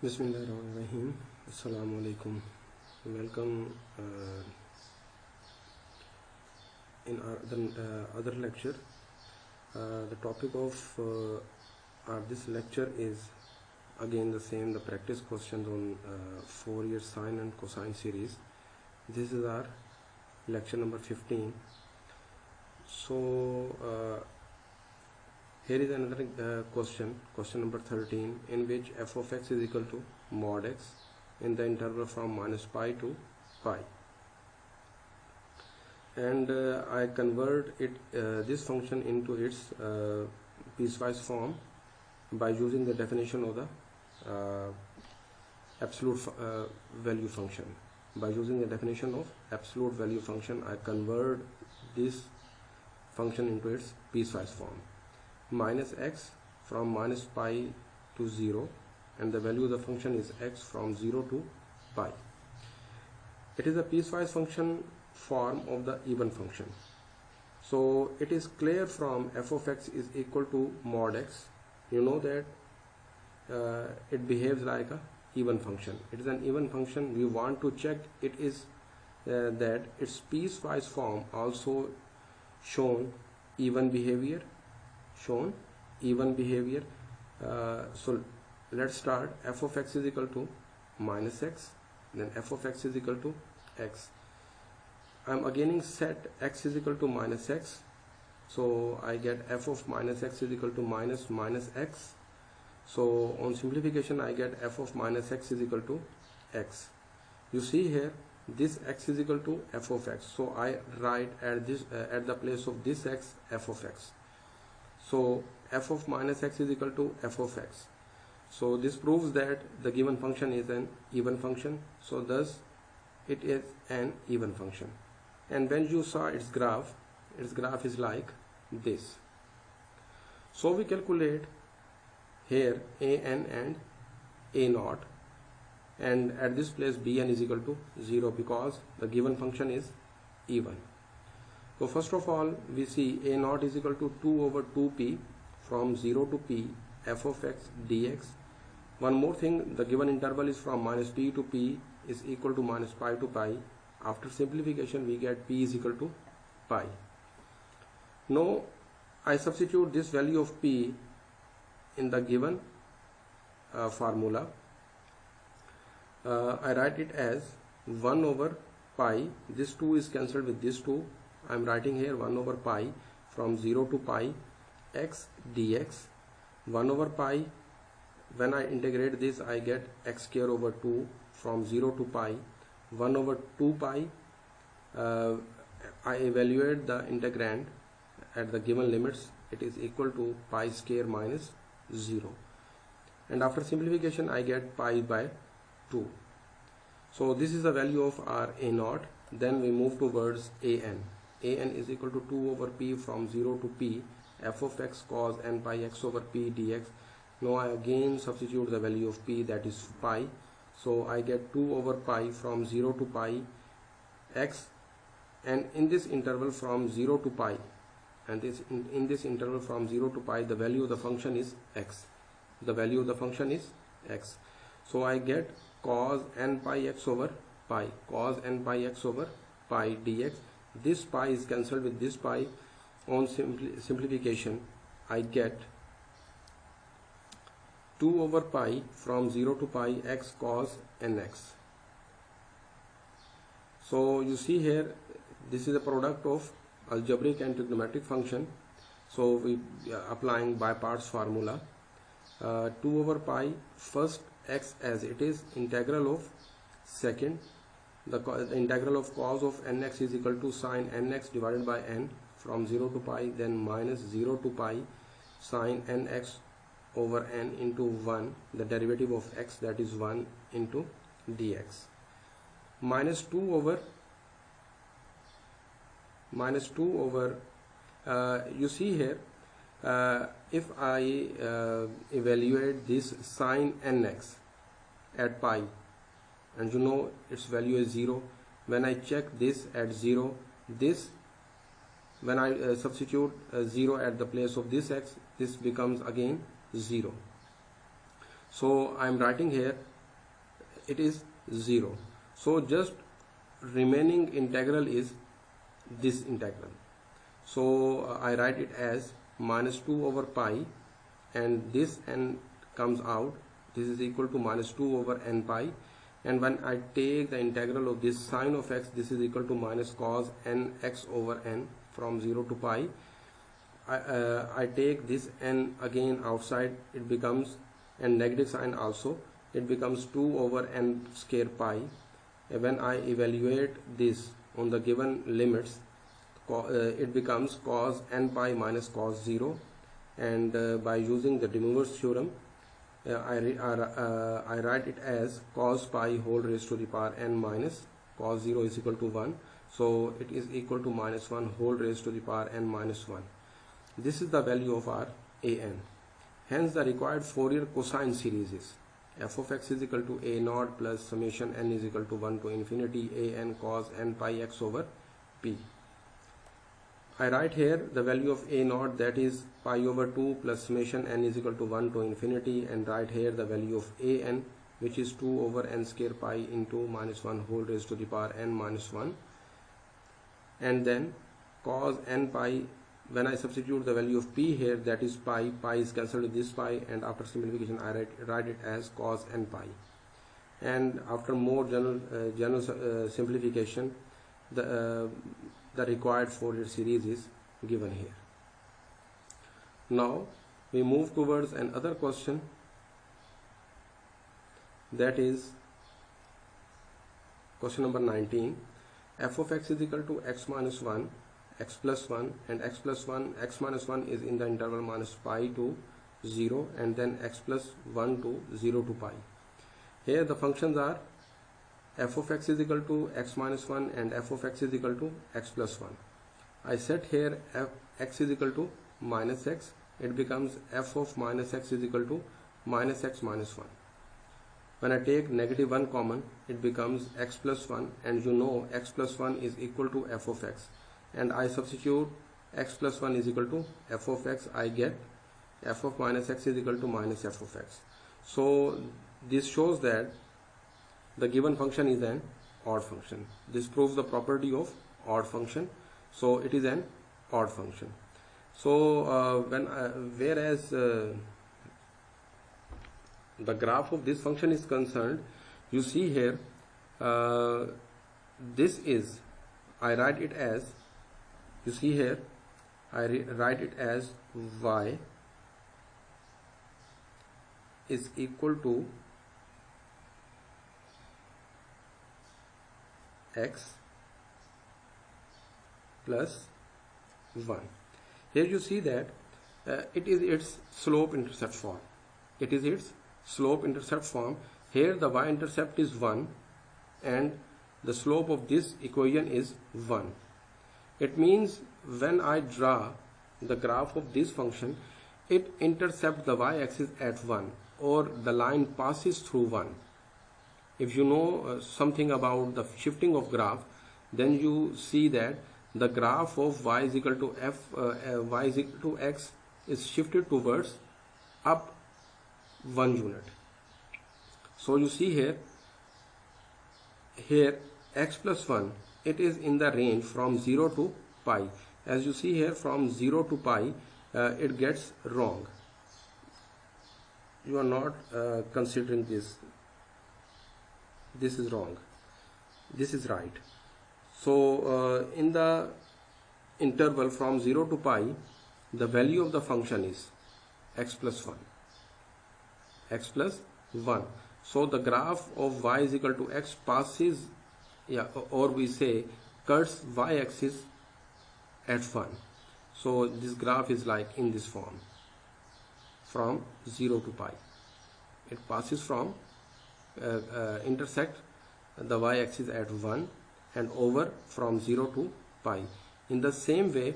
Bismillahirrahmanirrahim. Assalamu alaikum. Welcome uh, in our other, uh, other lecture. Uh, the topic of uh, this lecture is again the same the practice questions on uh, Fourier sine and cosine series. This is our lecture number 15. So uh, here is another uh, question, question number 13, in which f of x is equal to mod x in the interval from minus pi to pi. And uh, I convert it uh, this function into its uh, piecewise form by using the definition of the uh, absolute uh, value function. By using the definition of absolute value function, I convert this function into its piecewise form minus x from minus pi to 0 and the value of the function is x from 0 to pi. It is a piecewise function form of the even function. So it is clear from f of x is equal to mod x. You know that uh, it behaves like a even function. It is an even function. We want to check it is uh, that its piecewise form also shown even behavior shown even behavior. Uh, so let's start. F of x is equal to minus x then f of x is equal to x. I'm again set x is equal to minus x. So I get f of minus x is equal to minus minus x. So on simplification I get f of minus x is equal to x. You see here this x is equal to f of x. So I write at this uh, at the place of this x f of x so f of minus x is equal to f of x. So this proves that the given function is an even function. So thus it is an even function. And when you saw its graph, its graph is like this. So we calculate here an and a naught and at this place bn is equal to 0 because the given function is even. So first of all, we see a naught is equal to 2 over 2p from 0 to p f of x dx. One more thing, the given interval is from minus p to p is equal to minus pi to pi. After simplification, we get p is equal to pi. Now, I substitute this value of p in the given uh, formula. Uh, I write it as 1 over pi. This 2 is cancelled with this 2 I'm writing here 1 over pi from 0 to pi x dx. 1 over pi when I integrate this I get x square over 2 from 0 to pi. 1 over 2 pi uh, I evaluate the integrand at the given limits. It is equal to pi square minus 0 and after simplification I get pi by 2 so this is the value of our a naught. Then we move towards an an is equal to 2 over p from 0 to p f of x cos n pi x over p dx. Now I again substitute the value of p that is pi. So I get 2 over pi from 0 to pi x and in this interval from 0 to pi and this in, in this interval from 0 to pi the value of the function is x. The value of the function is x. So I get cos n pi x over pi cos n pi x over pi dx this pi is cancelled with this pi on simpli simplification I get 2 over pi from 0 to pi x cos nx. So you see here this is a product of algebraic and trigonometric function. So we applying by parts formula. Uh, 2 over pi first x as it is integral of second the, the integral of cos of nx is equal to sine nx divided by n from 0 to pi then minus 0 to pi sine nx over n into 1 the derivative of x that is 1 into dx. Minus 2 over minus 2 over uh, you see here uh, if I uh, evaluate this sine nx at pi and you know its value is 0 when I check this at 0 this when I uh, substitute uh, 0 at the place of this x this becomes again 0 so I'm writing here it is 0 so just remaining integral is this integral. So uh, I write it as minus 2 over pi and this n comes out this is equal to minus 2 over n pi and when I take the integral of this sine of x this is equal to minus cos n x over n from 0 to pi I, uh, I take this n again outside it becomes and negative sign also it becomes 2 over n square pi. When I evaluate this on the given limits uh, it becomes cos n pi minus cos 0 and uh, by using the de Moivre's theorem uh, I, uh, I write it as cos pi whole raised to the power n minus cos 0 is equal to 1 so it is equal to minus 1 whole raised to the power n minus 1 this is the value of our an hence the required Fourier cosine series is f of x is equal to a naught plus summation n is equal to 1 to infinity a n cos n pi x over p I write here the value of a naught that is pi over 2 plus summation n is equal to 1 to infinity and write here the value of a n which is 2 over n square pi into minus 1 whole raised to the power n minus 1 and then cos n pi when I substitute the value of p here that is pi pi is cancelled with this pi and after simplification I write, write it as cos n pi. And after more general uh, general uh, simplification the uh, the required Fourier series is given here. Now we move towards another question. That is question number 19 f of x is equal to x minus 1 x plus 1 and x plus 1 x minus 1 is in the interval minus pi to 0 and then x plus 1 to 0 to pi. Here the functions are f of x is equal to x minus 1 and f of x is equal to x plus 1. I set here f x is equal to minus x. It becomes f of minus x is equal to minus x minus 1. When I take negative 1 common, it becomes x plus 1 and you know x plus 1 is equal to f of x. And I substitute x plus 1 is equal to f of x. I get f of minus x is equal to minus f of x. So this shows that the given function is an odd function. This proves the property of odd function. So it is an odd function. So uh, when uh, whereas uh, the graph of this function is concerned you see here uh, this is I write it as you see here I write it as y is equal to x plus 1 here you see that uh, it is its slope intercept form. It is its slope intercept form. Here the y-intercept is 1 and the slope of this equation is 1 it means when I draw the graph of this function it intercepts the y-axis at 1 or the line passes through 1 if you know uh, something about the shifting of graph then you see that the graph of y is equal to f uh, uh, y is equal to x is shifted towards up one unit. So you see here here x plus 1 it is in the range from 0 to pi. As you see here from 0 to pi uh, it gets wrong. You are not uh, considering this this is wrong. This is right. So uh, in the interval from 0 to pi the value of the function is x plus 1 x plus 1 so the graph of y is equal to x passes yeah or we say cuts y axis at 1 so this graph is like in this form from 0 to pi. It passes from intersect the y-axis at 1 and over from 0 to pi. In the same way,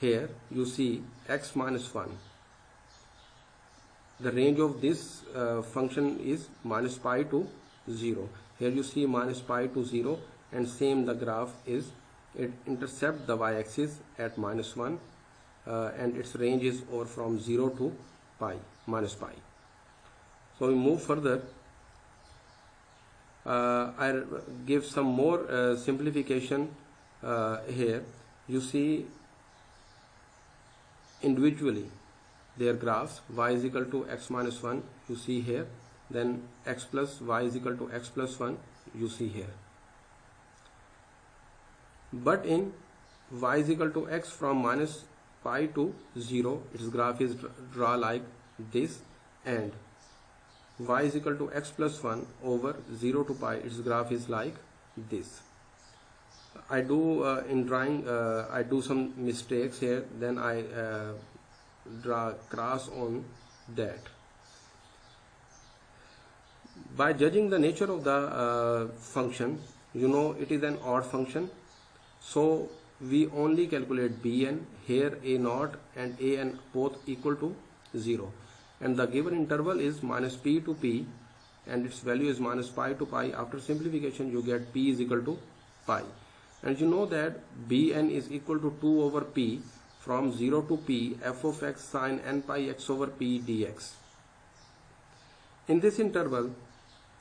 here you see x minus 1. The range of this uh, function is minus pi to 0. Here you see minus pi to 0 and same the graph is it intercept the y-axis at minus 1 uh, and its range is over from 0 to pi minus pi so we move further uh, I give some more uh, simplification uh, here. You see individually their graphs y is equal to x minus 1 you see here. Then x plus y is equal to x plus 1 you see here. But in y is equal to x from minus pi to 0 its graph is draw like this and y is equal to x plus 1 over 0 to pi. Its graph is like this. I do uh, in drawing uh, I do some mistakes here. Then I uh, draw cross on that. By judging the nature of the uh, function you know it is an odd function. So we only calculate bn here a naught and a n both equal to 0 and the given interval is minus p to p and its value is minus pi to pi. After simplification you get p is equal to pi. And you know that bn is equal to 2 over p from 0 to p f of x sine n pi x over p dx. In this interval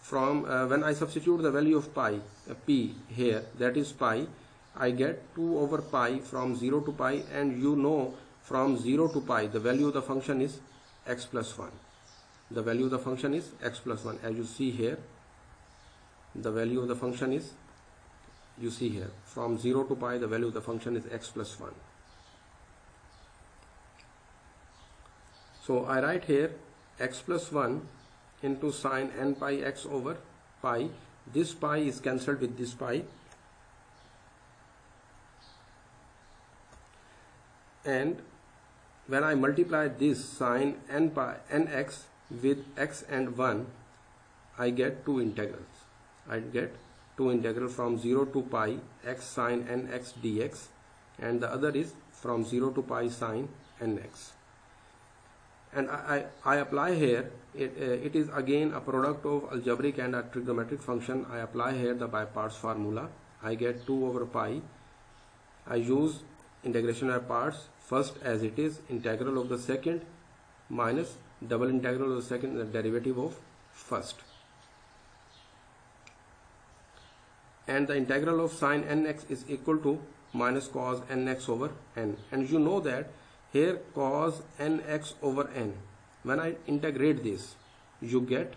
from uh, when I substitute the value of pi uh, p here that is pi I get 2 over pi from 0 to pi. And you know from 0 to pi the value of the function is x plus 1 the value of the function is x plus 1 as you see here the value of the function is you see here from 0 to pi the value of the function is x plus 1 so I write here x plus 1 into sine n pi x over pi. This pi is cancelled with this pi. And when I multiply this sine n pi nx with x and 1 I get two integrals. I get two integral from 0 to pi x sine nx dx and the other is from 0 to pi sine nx. And I, I, I apply here it, uh, it is again a product of algebraic and a trigonometric function. I apply here the by parts formula. I get 2 over pi. I use integration by parts first as it is integral of the second minus double integral of the second the derivative of first. And the integral of sine nx is equal to minus cos nx over n. And you know that here cos nx over n when I integrate this you get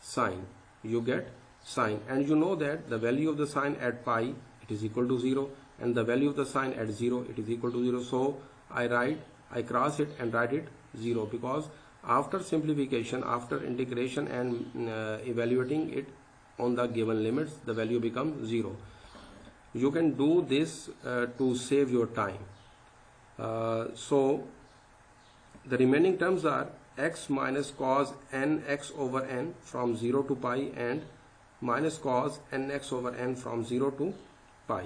sine you get sine. And you know that the value of the sine at pi it is equal to 0 and the value of the sine at 0 it is equal to 0 so I write I cross it and write it 0 because after simplification after integration and uh, evaluating it on the given limits the value becomes 0 you can do this uh, to save your time uh, so the remaining terms are x minus cos nx over n from 0 to pi and minus cos nx over n from 0 to pi.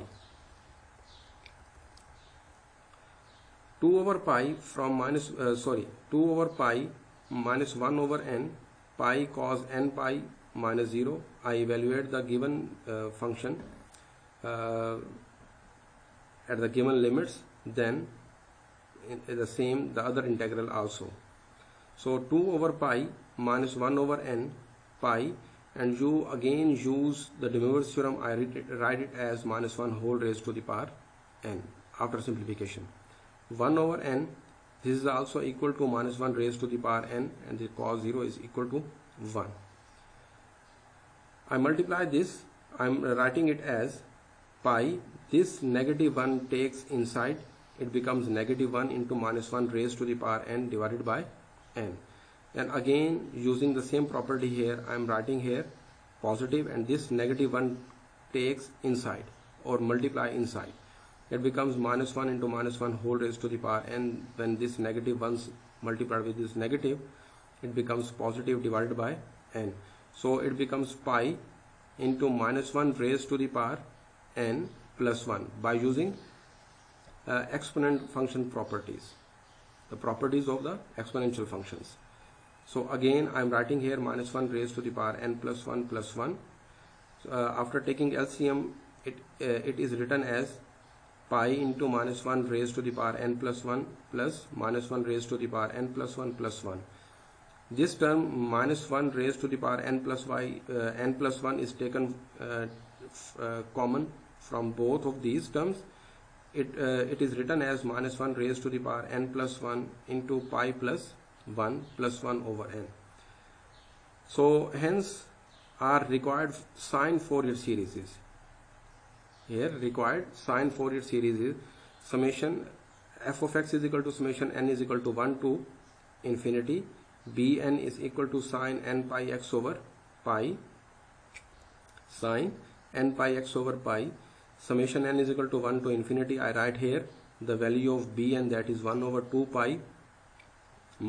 2 over pi from minus uh, sorry 2 over pi minus 1 over n pi cos n pi minus 0 I evaluate the given uh, function uh, at the given limits then the same the other integral also. So 2 over pi minus 1 over n pi and you again use the De Moivre's theorem. I write it, write it as minus 1 whole raised to the power n after simplification 1 over n this is also equal to minus 1 raised to the power n and the cos 0 is equal to 1 I multiply this. I'm writing it as pi. This negative 1 takes inside. It becomes negative 1 into minus 1 raised to the power n divided by n. And again using the same property here I am writing here positive and this negative 1 takes inside or multiply inside it becomes minus 1 into minus 1 whole raised to the power n. When this negative 1 multiplied with this negative it becomes positive divided by n. So it becomes pi into minus 1 raised to the power n plus 1 by using uh, exponent function properties. The properties of the exponential functions. So again I am writing here minus 1 raised to the power n plus 1 plus 1 uh, after taking LCM it, uh, it is written as pi into minus 1 raised to the power n plus 1 plus minus 1 raised to the power n plus 1 plus 1 this term minus 1 raised to the power n plus y uh, n plus 1 is taken uh, uh, common from both of these terms. It, uh, it is written as minus 1 raised to the power n plus 1 into pi plus 1 plus 1 over n. So hence our required sine Fourier series here required sine Fourier series is summation f of x is equal to summation n is equal to 1 to infinity bn is equal to sine n pi x over pi sine n pi x over pi summation n is equal to 1 to infinity. I write here the value of bn that is 1 over 2 pi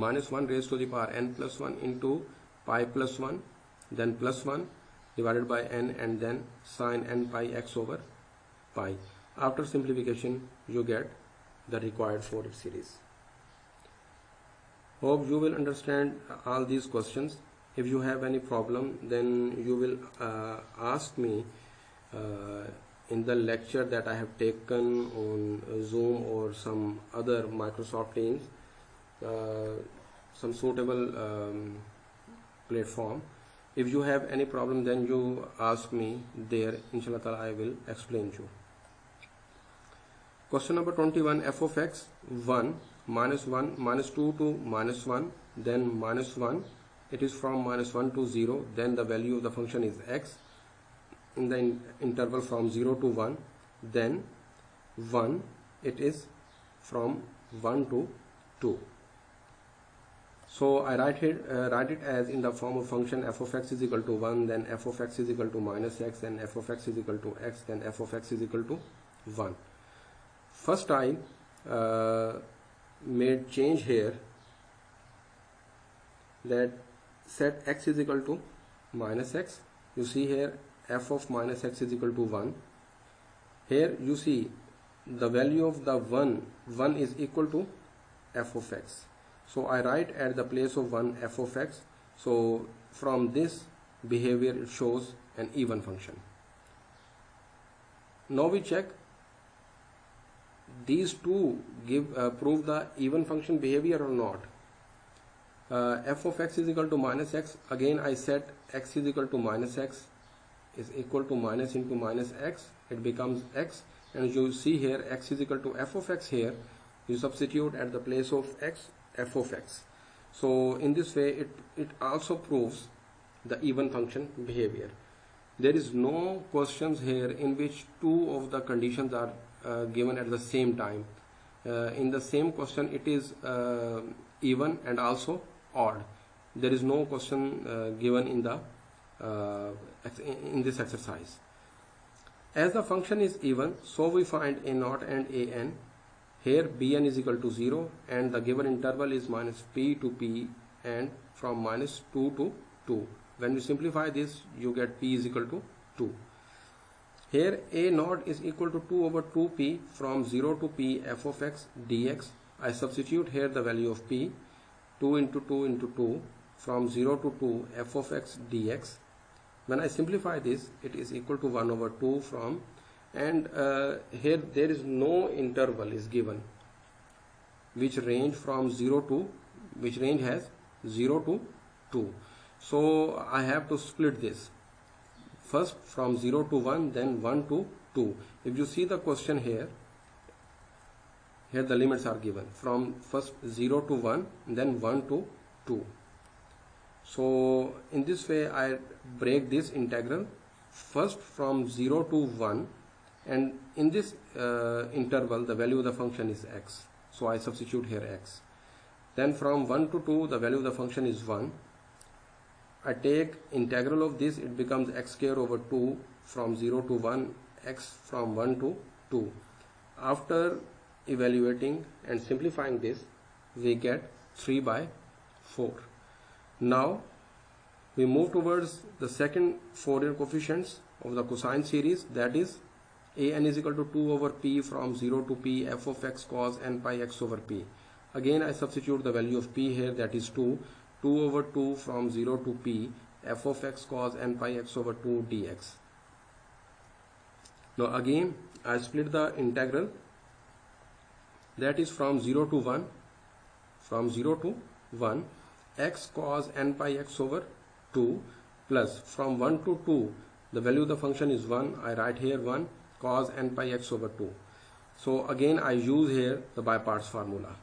minus 1 raised to the power n plus 1 into pi plus 1 then plus 1 divided by n and then sine n pi x over pi. After simplification you get the required Fourier series. Hope you will understand all these questions. If you have any problem then you will uh, ask me uh, in the lecture that I have taken on Zoom or some other Microsoft Teams uh, some suitable um, platform if you have any problem then you ask me there inshallah I will explain you question number 21 f of x 1 minus 1 minus 2 to minus 1 then minus 1 it is from minus 1 to 0 then the value of the function is x in the in interval from 0 to 1 then 1 it is from 1 to 2 so I write it, uh, write it as in the form of function f of x is equal to 1, then f of x is equal to minus x, then f of x is equal to x, then f of x is equal to 1. First I uh, made change here that set x is equal to minus x. You see here f of minus x is equal to 1. Here you see the value of the 1, 1 is equal to f of x so I write at the place of 1 f of x so from this behavior it shows an even function now we check these two give uh, prove the even function behavior or not. Uh, f of x is equal to minus x. Again I set x is equal to minus x is equal to minus into minus x. It becomes x. And you see here x is equal to f of x here. You substitute at the place of x f of x. So in this way it it also proves the even function behavior. There is no questions here in which two of the conditions are given at the same time. Uh, in the same question it is uh, even and also odd. There is no question uh, given in the uh, in this exercise. As the function is even so we find a naught and a n. Here bn is equal to 0 and the given interval is minus p to p and from minus 2 to 2 when we simplify this you get p is equal to 2 here a naught is equal to 2 over 2p from 0 to p f of x dx. I substitute here the value of p 2 into 2 into 2 from 0 to 2 f of x dx. When I simplify this it is equal to 1 over 2 from and uh, here there is no interval is given which range from 0 to which range has 0 to 2 so I have to split this first from 0 to 1 then 1 to 2 if you see the question here here the limits are given. From first 0 to 1 then 1 to 2 so in this way I break this integral first from 0 to 1 and in this uh, interval the value of the function is x. So I substitute here x. Then from 1 to 2 the value of the function is 1 I take integral of this it becomes x square over 2 from 0 to 1 x from 1 to 2 after evaluating and simplifying this we get 3 by 4 now we move towards the second Fourier coefficients of the cosine series that is a n is equal to 2 over p from 0 to p f of x cos n pi x over p. Again I substitute the value of p here that is 2 2 over 2 from 0 to p f of x cos n pi x over 2 dx. Now again I split the integral. That is from 0 to 1 from 0 to 1 x cos n pi x over 2 plus from 1 to 2 the value of the function is 1 I write here 1 cos n pi x over 2 so again I use here the by parts formula.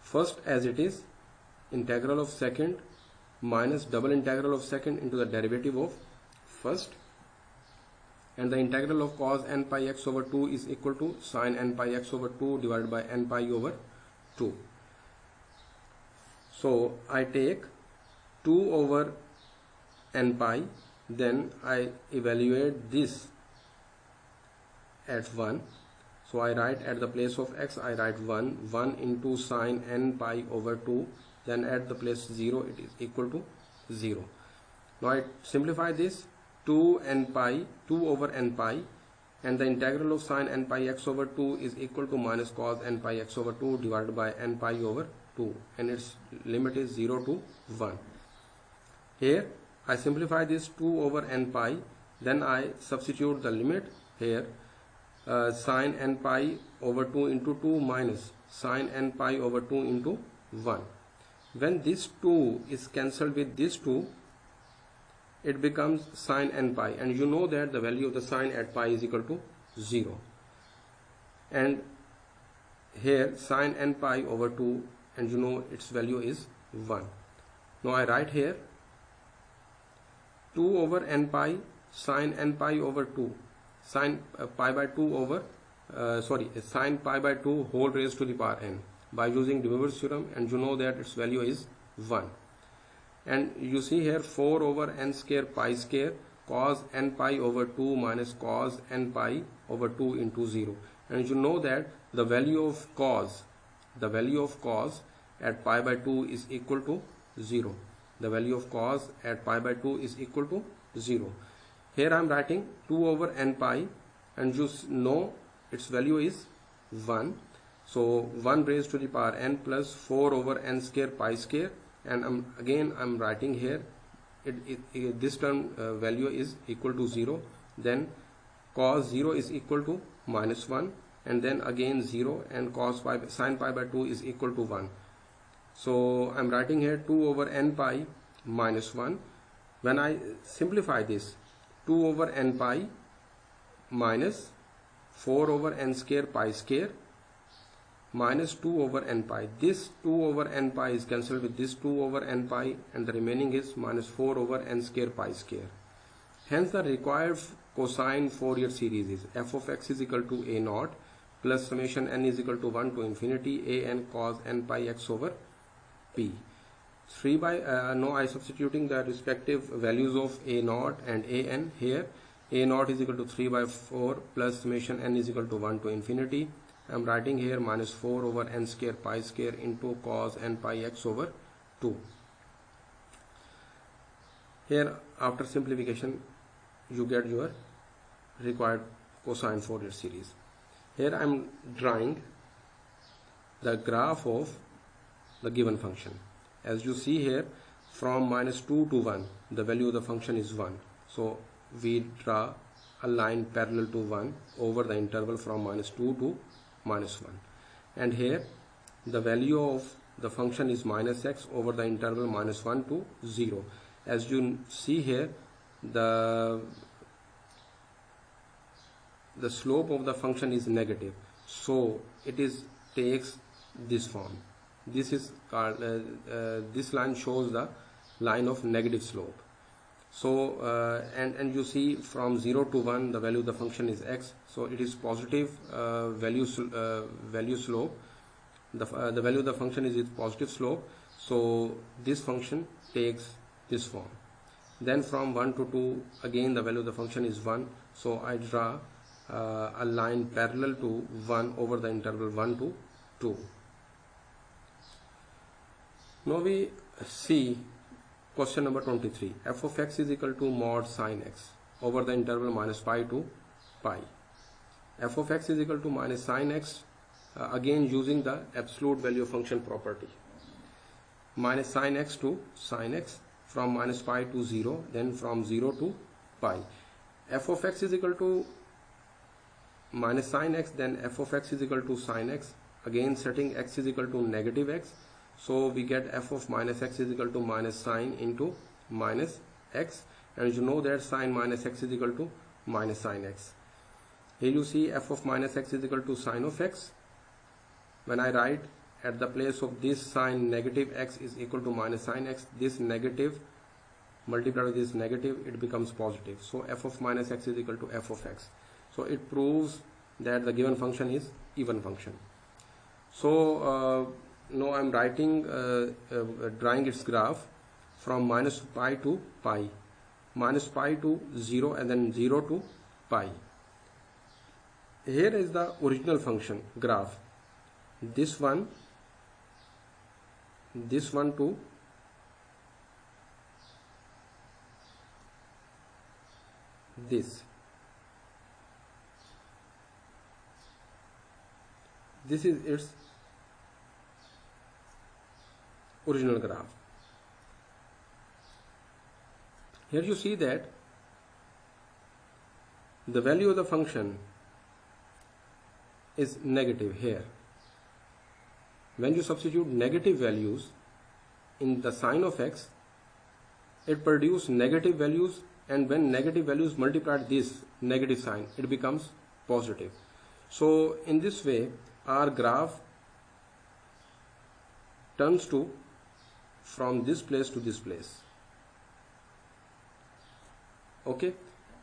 First as it is integral of second minus double integral of second into the derivative of first. And the integral of cos n pi x over 2 is equal to sine n pi x over 2 divided by n pi over 2 so I take 2 over n pi then I evaluate this at 1 so I write at the place of x I write 1 1 into sine n pi over 2 then at the place 0 it is equal to 0 now I simplify this. 2 n pi 2 over n pi and the integral of sine n pi x over 2 is equal to minus cos n pi x over 2 divided by n pi over 2 and its limit is 0 to 1 here I simplify this 2 over n pi then I substitute the limit here uh, sine n pi over 2 into 2 minus sine n pi over 2 into 1 when this 2 is cancelled with this 2 it becomes sine n pi. And you know that the value of the sine at pi is equal to 0 and here sine n pi over 2 and you know its value is 1 now I write here 2 over n pi sine n pi over 2 sine uh, pi by 2 over uh, sorry sine pi by 2 whole raised to the power n by using Moivre's theorem and you know that its value is 1 and you see here 4 over n square pi square cos n pi over 2 minus cos n pi over 2 into 0 and you know that the value of cos the value of cos at pi by 2 is equal to 0 the value of cos at pi by 2 is equal to 0 here I am writing 2 over n pi and you know its value is 1 so 1 raised to the power n plus 4 over n square pi square. And I'm, again I'm writing here it, it, it, this term uh, value is equal to 0 then cos 0 is equal to minus 1 and then again 0 and cos pi sine pi by 2 is equal to 1 so I'm writing here 2 over n pi minus 1 when I simplify this 2 over n pi minus 4 over n square pi square minus 2 over n pi. This 2 over n pi is cancelled with this 2 over n pi and the remaining is minus 4 over n square pi square. Hence the required cosine Fourier series is f of x is equal to a naught plus summation n is equal to 1 to infinity a n cos n pi x over p. 3 by uh, no I substituting the respective values of a naught and a n here a naught is equal to 3 by 4 plus summation n is equal to 1 to infinity I'm writing here minus 4 over n square pi square into cos n pi x over 2 here after simplification you get your required cosine Fourier series. Here I'm drawing the graph of the given function. As you see here from minus 2 to 1 the value of the function is 1 so we draw a line parallel to 1 over the interval from minus 2 to minus 1 and here the value of the function is minus x over the interval minus 1 to 0 as you see here the the slope of the function is negative. So it is takes this form. This is called uh, uh, this line shows the line of negative slope so uh, and and you see from 0 to 1 the value of the function is x. So it is positive uh, value uh, value slope. The, uh, the value of the function is its positive slope. So this function takes this form. Then from 1 to 2 again the value of the function is 1 so I draw uh, a line parallel to 1 over the interval 1 to 2 now we see Question number 23. f of x is equal to mod sine x over the interval minus pi to pi. f of x is equal to minus sine x uh, again using the absolute value function property. Minus sine x to sine x from minus pi to 0 then from 0 to pi. f of x is equal to minus sine x then f of x is equal to sine x again setting x is equal to negative x so we get f of minus x is equal to minus sine into minus x. And you know that sine minus x is equal to minus sine x. Here you see f of minus x is equal to sine of x. When I write at the place of this sine negative x is equal to minus sine x this negative multiplied with this negative it becomes positive. So f of minus x is equal to f of x. So it proves that the given function is even function. So uh, now I'm writing uh, uh, drawing its graph from minus pi to pi. Minus pi to 0 and then 0 to pi. Here is the original function graph. This one this one to this. This is its original graph. Here you see that the value of the function is negative here. When you substitute negative values in the sign of x it produces negative values and when negative values multiply this negative sign it becomes positive. So in this way our graph turns to from this place to this place. Okay?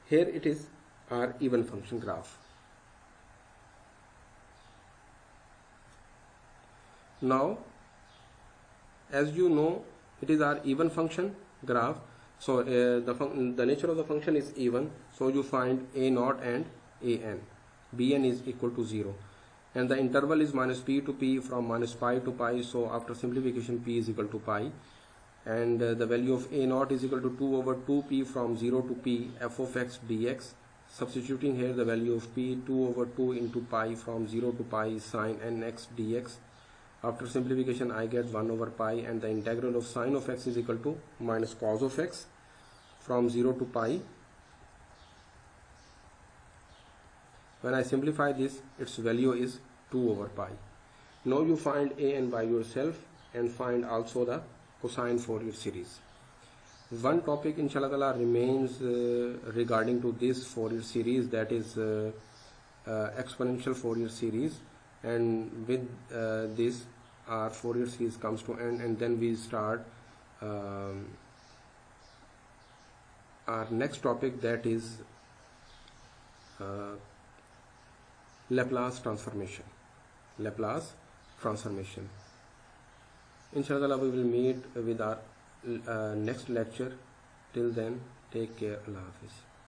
Here it is our even function graph. Now as you know it is our even function graph. So uh, the, the nature of the function is even. So you find a naught and an bn is equal to 0 and the interval is minus p to p from minus pi to pi so after simplification p is equal to pi. And uh, the value of a naught is equal to 2 over 2p from 0 to p f of x dx. Substituting here the value of p 2 over 2 into pi from 0 to pi sine nx dx. After simplification I get 1 over pi and the integral of sine of x is equal to minus cos of x from 0 to pi. When I simplify this its value is 2 over pi. Now you find a and by yourself and find also the cosine Fourier series. One topic inshallah remains uh, regarding to this Fourier series that is uh, uh, exponential Fourier series and with uh, this our Fourier series comes to end and then we start um, our next topic that is uh, Transformation Laplace transformation inshallah we will meet with our uh, next lecture till then take care Allah Hafiz